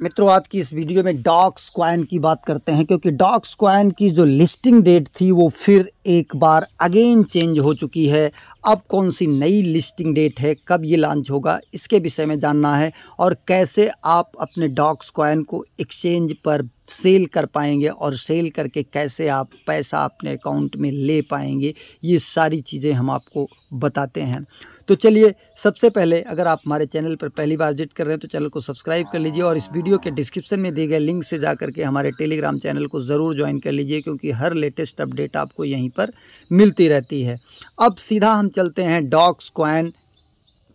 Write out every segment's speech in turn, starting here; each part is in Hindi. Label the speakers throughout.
Speaker 1: मित्रों, आज की इस वीडियो में डॉक्स क्वाइन की बात करते हैं, क्योंकि डॉक्स क्वाइन की जो लिस्टिंग डेट थी, वो फिर एक बार अगेन चेंज हो चुकी है। अब कौन सी नई लिस्टिंग डेट है, कब ये लॉन्च होगा, इसके विषय में जानना है और कैसे आप अपने डॉक्स क्वाइन को एक्सचेंज पर सेल कर पाएँगे और सेल करके कैसे आप पैसा अपने अकाउंट में ले पाएँगे, ये सारी चीज़ें हम आपको बताते हैं। तो चलिए, सबसे पहले अगर आप हमारे चैनल पर पहली बार विज़िट कर रहे हैं तो चैनल को सब्सक्राइब कर लीजिए और इस वीडियो के डिस्क्रिप्शन में दिए गए लिंक से जा करके हमारे टेलीग्राम चैनल को ज़रूर ज्वाइन कर लीजिए, क्योंकि हर लेटेस्ट अपडेट आपको यहीं पर मिलती रहती है। अब सीधा हम चलते हैं डॉक्स क्वाइन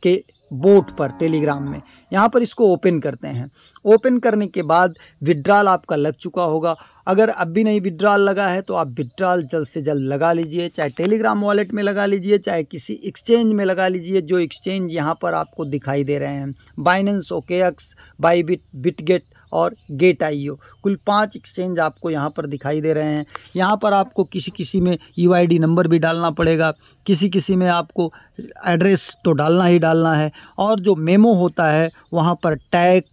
Speaker 1: के बोट पर, टेलीग्राम में। यहाँ पर इसको ओपन करते हैं। ओपन करने के बाद विड्रॉल आपका लग चुका होगा। अगर अब भी नहीं विड्रॉल लगा है तो आप विड्रॉल जल्द से जल्द लगा लीजिए, चाहे टेलीग्राम वॉलेट में लगा लीजिए, चाहे किसी एक्सचेंज में लगा लीजिए, जो एक्सचेंज यहाँ पर आपको दिखाई दे रहे हैं। Binance OKX Bybit Bitget और गेट आई कुल पाँच एक्सचेंज आपको यहाँ पर दिखाई दे रहे हैं। यहाँ पर आपको किसी किसी में UID नंबर भी डालना पड़ेगा। किसी किसी में आपको एड्रेस तो डालना ही डालना है। और जो मेमो होता है, वहाँ पर टैग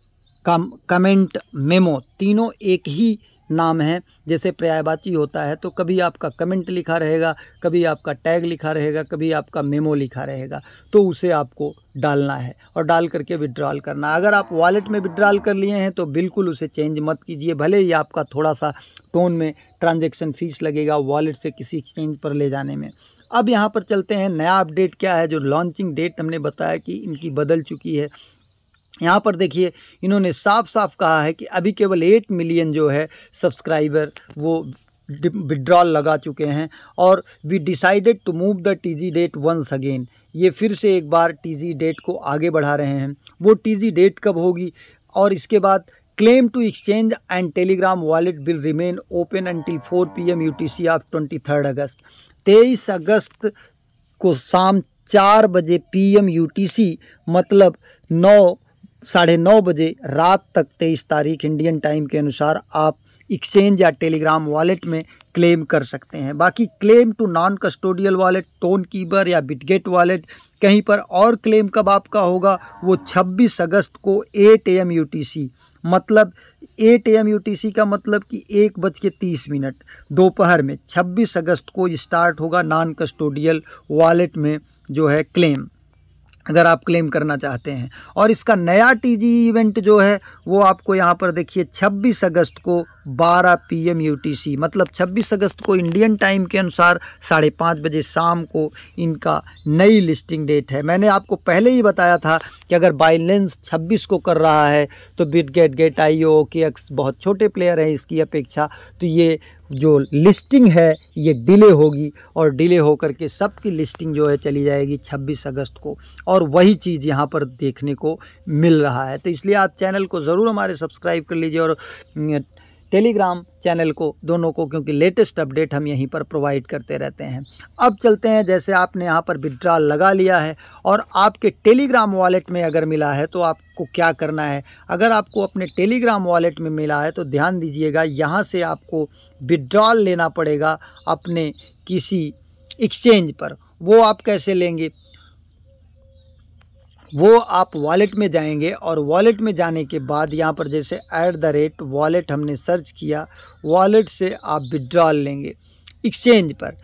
Speaker 1: कम कमेंट मेमो तीनों एक ही नाम है। जैसे पर्यायवाची होता है तो कभी आपका कमेंट लिखा रहेगा, कभी आपका टैग लिखा रहेगा, कभी आपका मेमो लिखा रहेगा तो उसे आपको डालना है और डाल करके विड्रॉल करना। अगर आप वॉलेट में विड्रॉल कर लिए हैं तो बिल्कुल उसे चेंज मत कीजिए, भले ही आपका थोड़ा सा टोन में ट्रांजेक्शन फ़ीस लगेगा वॉलेट से किसी एक्सचेंज पर ले जाने में। अब यहाँ पर चलते हैं, नया अपडेट क्या है? जो लॉन्चिंग डेट हमने बताया कि इनकी बदल चुकी है। यहाँ पर देखिए, इन्होंने साफ़ साफ़ कहा है कि अभी केवल एट मिलियन जो है सब्सक्राइबर वो विड्रॉल लगा चुके हैं और we decided to move the TG date once again ये फिर से एक बार टीजी डेट को आगे बढ़ा रहे हैं। वो टीजी डेट कब होगी? और इसके बाद claim to exchange and Telegram wallet will remain open until four P M U T C of twenty third August तेईस अगस्त को शाम चार बजे P M U T C मतलब नौ साढ़े नौ बजे रात तक तेईस तारीख इंडियन टाइम के अनुसार आप एक्सचेंज या टेलीग्राम वॉलेट में क्लेम कर सकते हैं। बाकी claim to non custodial wallet Tonkeeper या बिटगेट वॉलेट कहीं पर और क्लेम कब आपका होगा, वो 26 अगस्त को 8 एम यू मतलब 8 एम यू का मतलब कि एक बज के तीस मिनट। दोपहर में 26 अगस्त को स्टार्ट होगा नॉन कस्टोडियल वॉलेट में जो है क्लेम। अगर आप क्लेम करना चाहते हैं। और इसका नया टीजी इवेंट जो है, वो आपको यहाँ पर देखिए 26 अगस्त को 12 पीएम यूटीसी मतलब 26 अगस्त को इंडियन टाइम के अनुसार साढ़े पाँच बजे शाम को इनका नई लिस्टिंग डेट है। मैंने आपको पहले ही बताया था कि अगर बाइलेंस 26 को कर रहा है तो Bitget Gate I O K X बहुत छोटे प्लेयर हैं इसकी अपेक्षा तो ये जो लिस्टिंग है, ये डिले होगी और डिले होकर के सबकी लिस्टिंग जो है चली जाएगी 26 अगस्त को और वही चीज़ यहाँ पर देखने को मिल रहा है। तो इसलिए आप चैनल को ज़रूर हमारे सब्सक्राइब कर लीजिए और टेलीग्राम चैनल को, दोनों को, क्योंकि लेटेस्ट अपडेट हम यहीं पर प्रोवाइड करते रहते हैं। अब चलते हैं, जैसे आपने यहाँ पर विड्रॉल लगा लिया है और आपके टेलीग्राम वॉलेट में अगर मिला है तो आपको क्या करना है? अगर आपको अपने टेलीग्राम वॉलेट में मिला है तो ध्यान दीजिएगा, यहाँ से आपको विड्रॉल लेना पड़ेगा अपने किसी एक्सचेंज पर। वो आप कैसे लेंगे? वो आप वॉलेट में जाएँगे और वॉलेट में जाने के बाद यहाँ पर जैसे ऐट द रेट वॉलेट हमने सर्च किया वॉलेट से आप विड्रॉल लेंगे एक्सचेंज पर।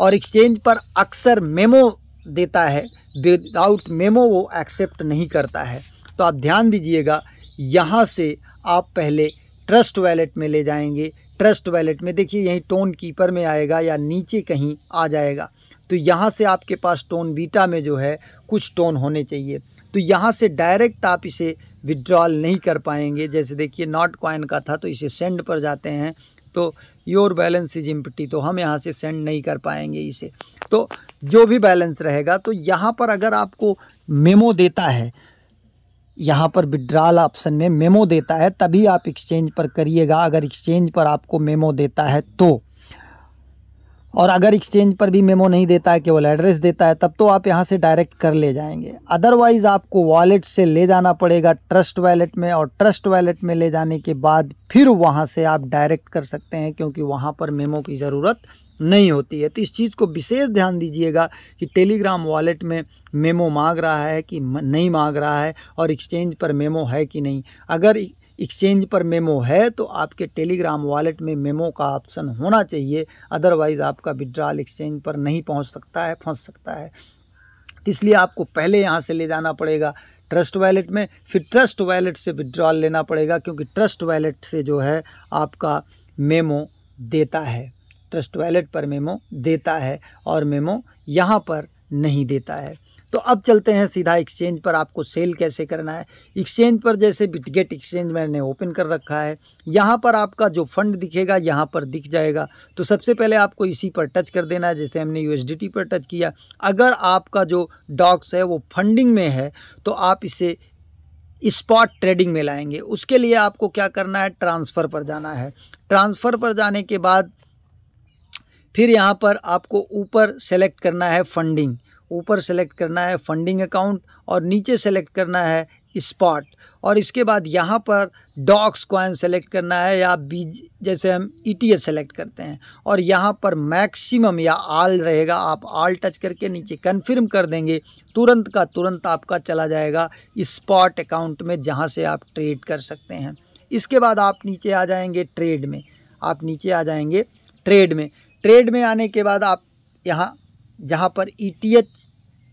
Speaker 1: और एक्सचेंज पर अक्सर मेमो देता है विदाउट मेमो वो एक्सेप्ट नहीं करता है। तो आप ध्यान दीजिएगा, यहाँ से आप पहले ट्रस्ट वैलेट में ले जाएँगे। ट्रस्ट वैलेट में देखिए, यहीं टोन कीपर में आएगा या नीचे कहीं आ जाएगा। तो यहाँ से आपके पास टोन बीटा में जो है, कुछ टोन होने चाहिए। तो यहाँ से डायरेक्ट आप इसे विड्रॉल नहीं कर पाएँगे। जैसे देखिए नॉट कॉइन का था तो इसे सेंड पर जाते हैं। तो योर बैलेंस इज़ इम्पटी तो हम यहाँ से सेंड नहीं कर पाएँगे इसे। तो जो भी बैलेंस रहेगा तो यहाँ पर अगर आपको मेमो देता है, यहाँ पर विड्रॉल ऑप्शन में मेमो देता है, तभी आप एक्सचेंज पर करिएगा। अगर एक्सचेंज पर आपको मेमो देता है तो। और अगर एक्सचेंज पर भी मेमो नहीं देता है, केवल एड्रेस देता है, तब तो आप यहाँ से डायरेक्ट कर ले जाएँगे। अदरवाइज़ आपको वॉलेट से ले जाना पड़ेगा ट्रस्ट वैलेट में और ट्रस्ट वैलेट में ले जाने के बाद फिर वहाँ से आप डायरेक्ट कर सकते हैं, क्योंकि वहाँ पर मेमो की ज़रूरत नहीं होती है। तो इस चीज़ को विशेष ध्यान दीजिएगा कि टेलीग्राम वॉलेट में मेमो मांग रहा है कि नहीं मांग रहा है और एक्सचेंज पर मेमो है कि नहीं। अगर एक्सचेंज पर मेमो है तो आपके टेलीग्राम वॉलेट में मेमो का ऑप्शन होना चाहिए, अदरवाइज़ आपका विड्रॉल एक्सचेंज पर नहीं पहुँच सकता है, फंस सकता है। इसलिए आपको पहले यहाँ से ले जाना पड़ेगा ट्रस्ट वैलेट में, फिर ट्रस्ट वैलेट से विड्रॉल लेना पड़ेगा, क्योंकि ट्रस्ट वैलेट से जो है आपका मेमो देता है। ट्रस्ट वैलेट पर मेमो देता है और मेमो यहाँ पर नहीं देता है। तो अब चलते हैं सीधा एक्सचेंज पर, आपको सेल कैसे करना है? एक्सचेंज पर जैसे बिटगेट एक्सचेंज मैंने ओपन कर रखा है, यहाँ पर आपका जो फंड दिखेगा, यहाँ पर दिख जाएगा। तो सबसे पहले आपको इसी पर टच कर देना है, जैसे हमने यूएसडीटी पर टच किया। अगर आपका जो डॉक्स है वो फंडिंग में है तो आप इसे स्पॉट ट्रेडिंग में लाएँगे। उसके लिए आपको क्या करना है? ट्रांसफ़र पर जाना है। ट्रांसफ़र पर जाने के बाद फिर यहाँ पर आपको ऊपर सेलेक्ट करना है फंडिंग ऊपर सेलेक्ट करना है फंडिंग अकाउंट और नीचे सेलेक्ट करना है स्पॉट और इसके बाद यहाँ पर डॉक्स कॉइन सेलेक्ट करना है या बीज, जैसे हम ई टी एस सेलेक्ट करते हैं और यहाँ पर मैक्सिमम या आल रहेगा, आप आल टच करके नीचे कन्फर्म कर देंगे, तुरंत का तुरंत आपका चला जाएगा स्पॉट अकाउंट में जहाँ से आप ट्रेड कर सकते हैं। इसके बाद आप नीचे आ जाएँगे ट्रेड में, आप नीचे आ जाएँगे ट्रेड में। ट्रेड में आने के बाद आप यहाँ जहाँ पर E T H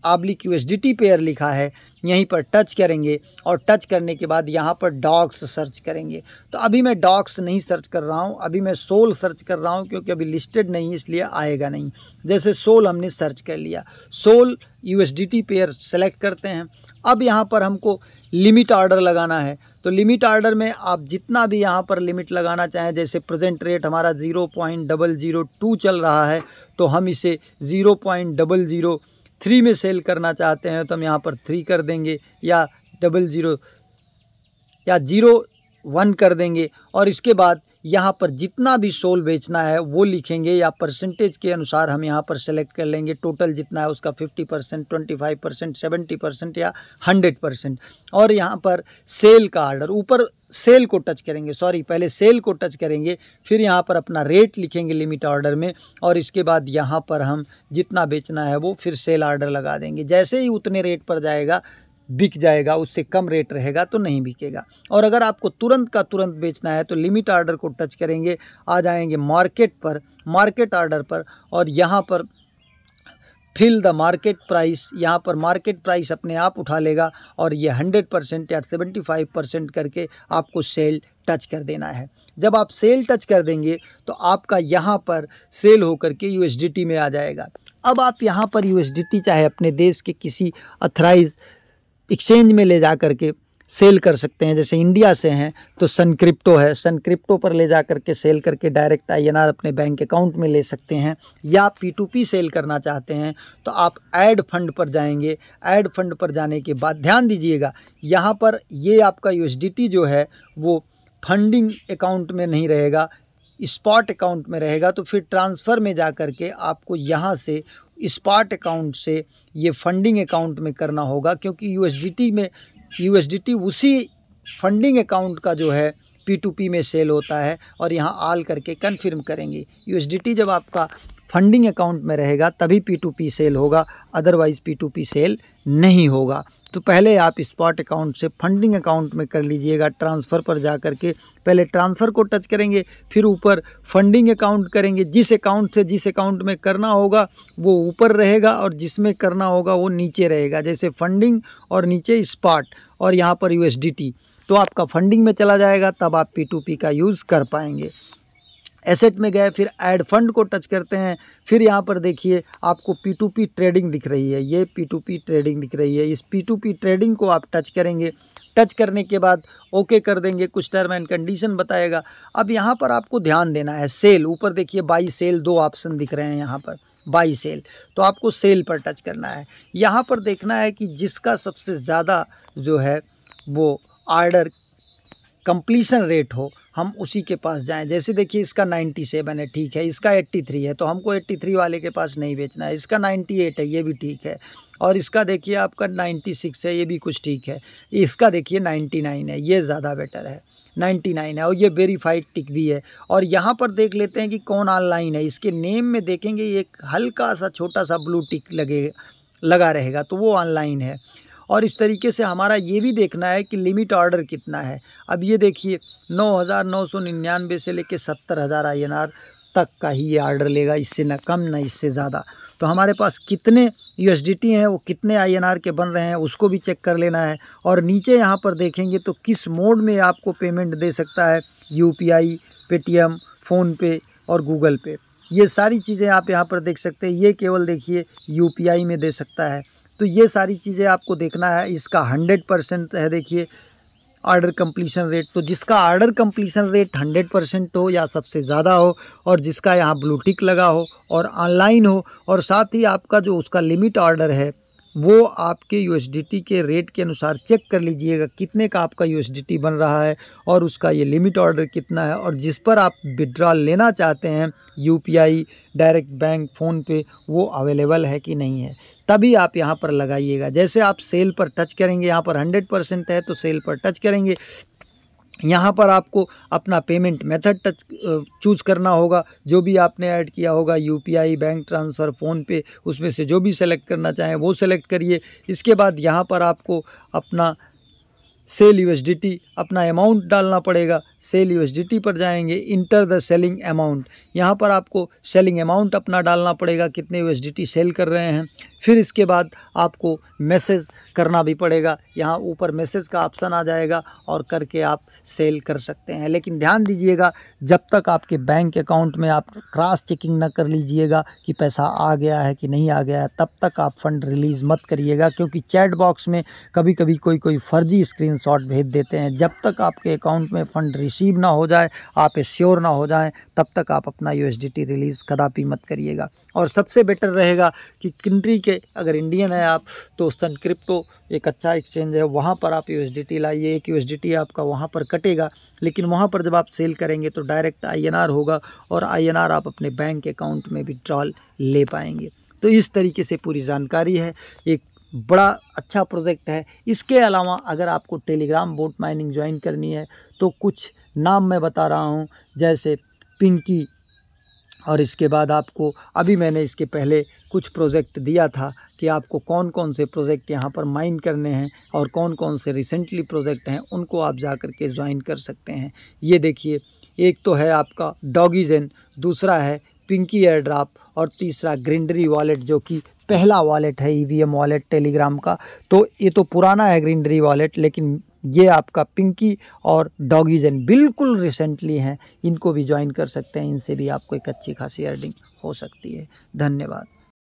Speaker 1: oblique U pair लिखा है, यहीं पर टच करेंगे और टच करने के बाद यहाँ पर डॉग्स सर्च करेंगे। तो अभी मैं डॉग्स नहीं सर्च कर रहा हूँ, अभी मैं सोल सर्च कर रहा हूँ, क्योंकि अभी लिस्टेड नहीं, इसलिए आएगा नहीं। जैसे सोल हमने सर्च कर लिया Sol U S D T pair select करते हैं। अब यहाँ पर हमको लिमिट ऑर्डर लगाना है। तो लिमिट आर्डर में आप जितना भी यहाँ पर लिमिट लगाना चाहें, जैसे प्रेजेंट रेट हमारा zero point double zero two चल रहा है तो हम इसे zero point double zero three में सेल करना चाहते हैं तो हम यहाँ पर थ्री कर देंगे, या डबल ज़ीरो या ज़ीरो वन कर देंगे, और इसके बाद यहाँ पर जितना भी सोल बेचना है, वो लिखेंगे या परसेंटेज के अनुसार हम यहाँ पर सेलेक्ट कर लेंगे। टोटल जितना है, उसका fifty percent twenty five percent seventy percent या हंड्रेड परसेंट और यहाँ पर सेल का आर्डर ऊपर सेल को टच करेंगे। सॉरी पहले सेल को टच करेंगे, फिर यहाँ पर अपना रेट लिखेंगे लिमिट ऑर्डर में और इसके बाद यहाँ पर हम जितना बेचना है, वो फिर सेल ऑर्डर लगा देंगे। जैसे ही उतने रेट पर जाएगा बिक जाएगा, उससे कम रेट रहेगा तो नहीं बिकेगा। और अगर आपको तुरंत का तुरंत बेचना है तो लिमिट ऑर्डर को टच करेंगे, आ जाएँगे मार्केट पर मार्केट ऑर्डर पर, और यहाँ पर फिल द मार्केट प्राइस यहाँ पर मार्केट प्राइस अपने आप उठा लेगा, और ये हंड्रेड परसेंट या सेवेंटी फाइव परसेंट करके आपको सेल टच कर देना है। जब आप सेल टच कर देंगे तो आपका यहाँ पर सेल होकर के यू में आ जाएगा। अब आप यहाँ पर यूएसडीटी चाहे अपने देश के किसी अथराइज एक्सचेंज में ले जा कर के सेल कर सकते हैं। जैसे इंडिया से हैं तो सनक्रिप्टो है। सनक्रिप्टो पर ले जा करके सेल करके डायरेक्ट आईएनआर अपने बैंक अकाउंट में ले सकते हैं। या पी सेल करना चाहते हैं तो आप ऐड फंड पर जाएँगे। ऐड फंड पर जाने के बाद ध्यान दीजिएगा, यहाँ पर ये आपका यूएसडीटी जो है, वो फंडिंग अकाउंट में नहीं रहेगा। स्पॉट अकाउंट में रहेगा तो फिर ट्रांसफ़र में जा कर के आपको यहाँ से स्पॉट अकाउंट से ये फंडिंग अकाउंट में करना होगा, क्योंकि यूएसडीटी में यूएसडीटी उसी फंडिंग अकाउंट का जो है पी टू पी में सेल होता है और यहाँ आल करके कन्फर्म करेंगे। यूएसडीटी जब आपका फंडिंग अकाउंट में रहेगा, तभी पी टू पी सेल होगा otherwise P to P sell नहीं होगा। तो पहले आप स्पॉट अकाउंट से फंडिंग अकाउंट में कर लीजिएगा ट्रांसफ़र पर जा कर के पहले ट्रांसफ़र को टच करेंगे, फिर ऊपर फंडिंग अकाउंट करेंगे। जिस अकाउंट से जिस अकाउंट में करना होगा, वो ऊपर रहेगा और जिसमें करना होगा, वो नीचे रहेगा। जैसे फंडिंग और नीचे स्पॉट और यहाँ पर यूएसडीटी तो आपका फंडिंग में चला जाएगा, तब आप पी का यूज़ कर पाएँगे। एसेट में गए, फिर ऐड फंड को टच करते हैं, फिर यहाँ पर देखिए आपको पी ट्रेडिंग दिख रही है, ये पी ट्रेडिंग दिख रही है, इस पी ट्रेडिंग को आप टच करेंगे टच करने के बाद ओके कर देंगे, कुछ टर्म एंड कंडीशन बताएगा। अब यहाँ पर आपको ध्यान देना है सेल ऊपर देखिए बाई सेल दो ऑप्शन दिख रहे हैं यहाँ पर बाई सेल तो आपको सेल पर टच करना है। यहाँ पर देखना है कि जिसका सबसे ज़्यादा जो है वो आर्डर कंप्लीसन रेट हो, हम उसी के पास जाएँ। जैसे देखिए, इसका 97 है, ठीक है। इसका 83 है तो हमको 83 वाले के पास नहीं बेचना है। इसका 98 है, ये भी ठीक है। और इसका देखिए, आपका 96 है, ये भी कुछ ठीक है। इसका देखिए 99 है, ये ज़्यादा बेटर है। नाइन्टी नाइन है, और ये वेरीफाइड टिक भी है। और यहाँ पर देख लेते हैं कि कौन ऑनलाइन है। इसके नेम में देखेंगे एक हल्का सा, छोटा सा ब्लू टिक लगे, लगा रहेगा तो वो ऑनलाइन है। और इस तरीके से हमारा ये भी देखना है कि लिमिट ऑर्डर कितना है। अब ये देखिए, नौ हज़ार नौ सौ निन्यानवे से लेके सत्तर हज़ार आई तक का ही ये ऑर्डर लेगा, इससे न कम न इससे ज़्यादा। तो हमारे पास कितने यूएसडीटी हैं, वो कितने INR के बन रहे हैं, उसको भी चेक कर लेना है। और नीचे यहाँ पर देखेंगे तो किस मोड में आपको पेमेंट दे सकता है यू पी पेटीएम फ़ोनपे और गूगल पे ये सारी चीज़ें आप यहाँ पर देख सकते हैं। ये केवल देखिए यूपीआई में दे सकता है। तो ये सारी चीज़ें आपको देखना है। इसका हंड्रेड परसेंट है देखिए ऑर्डर कम्प्लीसन रेट तो जिसका order completion rate hundred percent हो या सबसे ज़्यादा हो और जिसका यहाँ ब्लूटिक लगा हो और ऑनलाइन हो और साथ ही आपका जो उसका लिमिट ऑर्डर है वो आपके यूएसडीटी के रेट के अनुसार चेक कर लीजिएगा कितने का आपका यूएसडीटी बन रहा है और उसका ये लिमिट ऑर्डर कितना है और जिस पर आप विड्रॉल लेना चाहते हैं यूपीआई डायरेक्ट बैंक फ़ोन पे, वो अवेलेबल है कि नहीं है। तभी आप यहाँ पर लगाइएगा। जैसे आप सेल पर टच करेंगे, यहाँ पर हंड्रेड परसेंट है तो सेल पर टच करेंगे। यहाँ पर आपको अपना पेमेंट मेथड टच चूज़ करना होगा। जो भी आपने ऐड किया होगा यूपीआई बैंक ट्रांसफ़र फ़ोनपे उसमें से जो भी सेलेक्ट करना चाहें, वो सेलेक्ट करिए। इसके बाद यहाँ पर आपको अपना सेल यू अपना अमाउंट डालना पड़ेगा। सेल यू पर जाएँगे इंटर द सेलिंग अमाउंट यहाँ पर आपको सेलिंग अमाउंट अपना डालना पड़ेगा, कितने यू सेल कर रहे हैं। फिर इसके बाद आपको मैसेज करना भी पड़ेगा। यहाँ ऊपर मैसेज का ऑप्शन आ जाएगा और करके आप सेल कर सकते हैं। लेकिन ध्यान दीजिएगा, जब तक आपके बैंक अकाउंट में आप क्रॉस चेकिंग ना कर लीजिएगा कि पैसा आ गया है कि नहीं आ गया है, तब तक आप फ़ंड रिलीज़ मत करिएगा, क्योंकि चैट बॉक्स में कभी कभी कोई कोई फ़र्जी स्क्रीनशॉट भेज देते हैं। जब तक आपके अकाउंट में फ़ंड रिसीव ना हो जाए, आप श्योर ना हो जाएँ, तब तक आप अपना यूएसडीटी रिलीज़ कदापि मत करिएगा। और सबसे बेटर रहेगा कि कंट्री के, अगर इंडियन है आप तो सन क्रिप्टो एक अच्छा एक्सचेंज है, वहाँ पर आप यूएसडीटी लाइए, एक यूएसडीटी आपका वहाँ पर कटेगा, लेकिन वहाँ पर जब आप सेल करेंगे तो डायरेक्ट आईएनआर होगा और आईएनआर आप अपने बैंक अकाउंट में विड्रॉल ले पाएँगे। तो इस तरीके से पूरी जानकारी है, एक बड़ा अच्छा प्रोजेक्ट है। इसके अलावा अगर आपको टेलीग्राम बोट माइनिंग ज्वाइन करनी है तो कुछ नाम मैं बता रहा हूँ, जैसे पिंकी और इसके बाद आपको, अभी मैंने इसके पहले कुछ प्रोजेक्ट दिया था कि आपको कौन कौन से प्रोजेक्ट यहाँ पर माइन करने हैं और कौन कौन से रिसेंटली प्रोजेक्ट हैं, उनको आप जा कर के ज्वाइन कर सकते हैं। ये देखिए, एक तो है आपका डॉगीजन दूसरा है पिंकी एयर ड्राप और तीसरा ग्रिंडरी वॉलेट जो कि पहला वॉलेट है ईवीएम वॉलेट टेलीग्राम का। तो ये तो पुराना है ग्रिंडरी वॉलेट लेकिन ये आपका पिंकी और डॉगीजन बिल्कुल रिसेंटली हैं। इनको भी ज्वाइन कर सकते हैं, इनसे भी आपको एक अच्छी खासी अर्निंग हो सकती है। धन्यवाद।